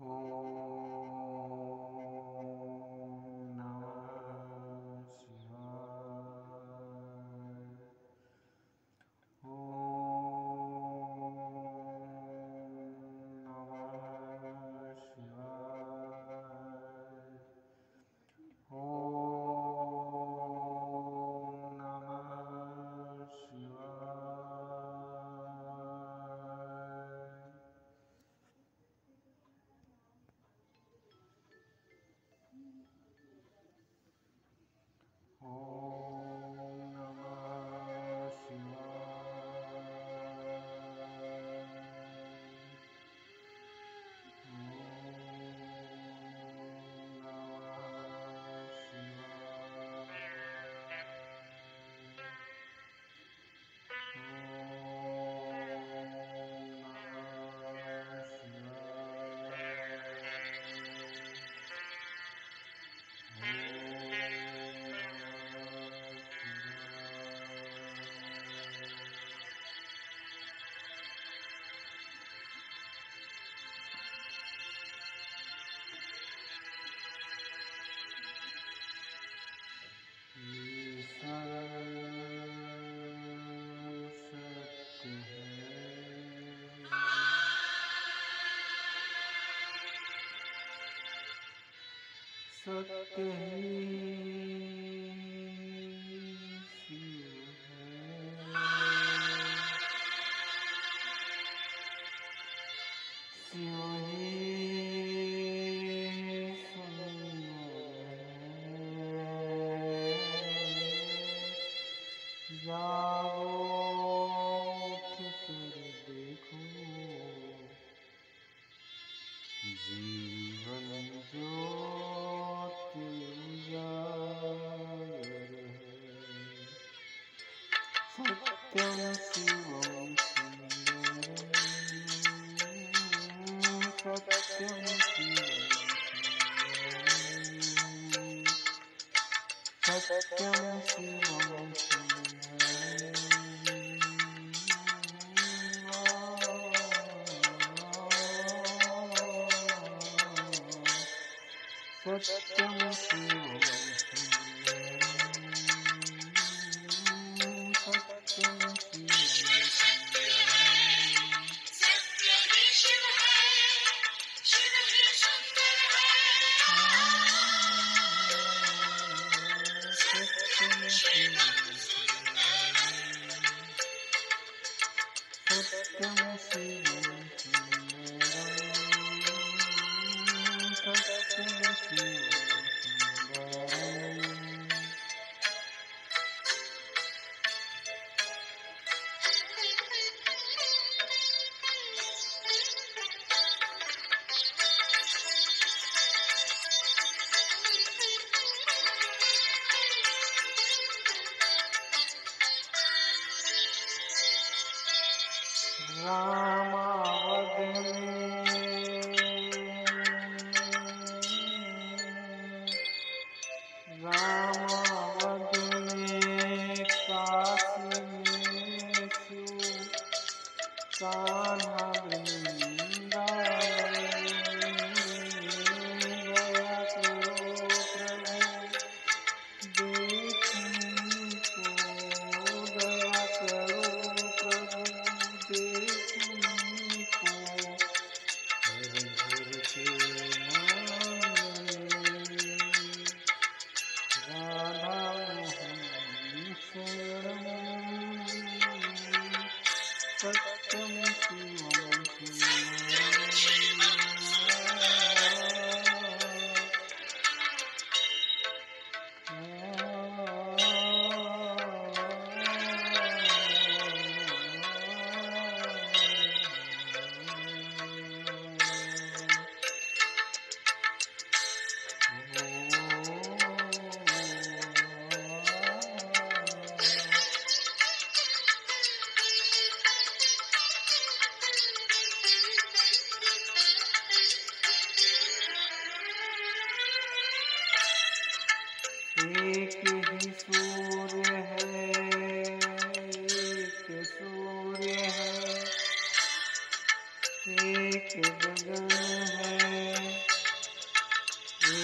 Oh. सत्यं What's Uh...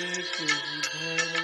से घर